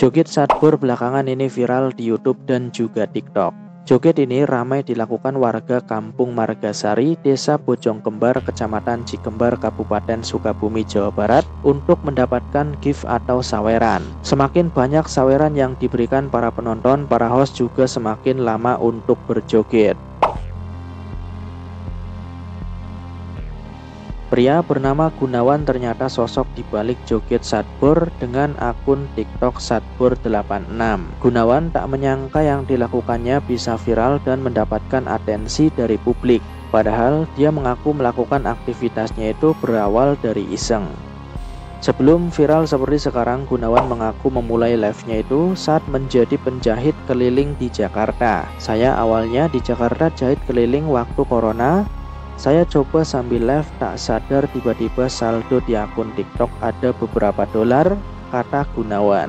Joget Sadbur belakangan ini viral di YouTube dan juga TikTok. Joget ini ramai dilakukan warga Kampung Margasari, Desa Bojong Kembar, Kecamatan Cikembar, Kabupaten Sukabumi, Jawa Barat untuk mendapatkan gift atau saweran. Semakin banyak saweran yang diberikan para penonton, para host juga semakin lama untuk berjoget. Pria bernama Gunawan ternyata sosok di balik joget Sadbur dengan akun TikTok Sadbur86. Gunawan tak menyangka yang dilakukannya bisa viral dan mendapatkan atensi dari publik. Padahal dia mengaku melakukan aktivitasnya itu berawal dari iseng. Sebelum viral seperti sekarang, Gunawan mengaku memulai live-nya itu saat menjadi penjahit keliling di Jakarta. Saya awalnya di Jakarta jahit keliling waktu corona, saya coba sambil live tak sadar tiba-tiba saldo di akun TikTok ada beberapa dolar, kata Gunawan.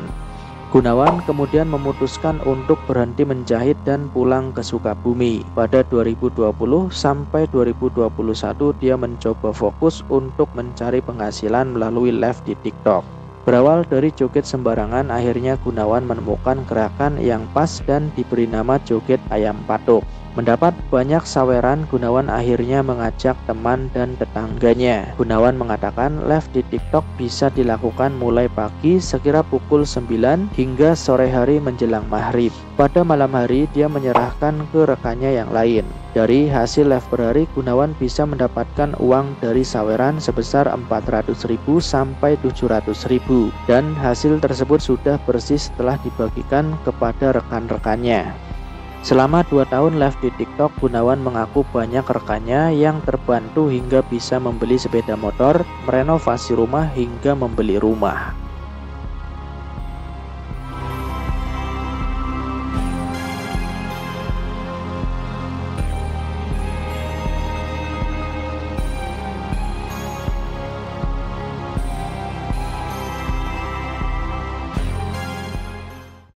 Gunawan kemudian memutuskan untuk berhenti menjahit dan pulang ke Sukabumi. Pada 2020 sampai 2021 dia mencoba fokus untuk mencari penghasilan melalui live di TikTok. Berawal dari joget sembarangan, akhirnya Gunawan menemukan gerakan yang pas dan diberi nama joget ayam patok. Mendapat banyak saweran, Gunawan akhirnya mengajak teman dan tetangganya. Gunawan mengatakan live di TikTok bisa dilakukan mulai pagi sekira pukul 9 hingga sore hari menjelang maghrib. Pada malam hari dia menyerahkan ke rekannya yang lain. Dari hasil live per hari, Gunawan bisa mendapatkan uang dari saweran sebesar 400.000 sampai 700.000 dan hasil tersebut sudah bersih setelah dibagikan kepada rekan-rekannya. Selama dua tahun live di TikTok, Gunawan mengaku banyak rekannya yang terbantu hingga bisa membeli sepeda motor, merenovasi rumah hingga membeli rumah.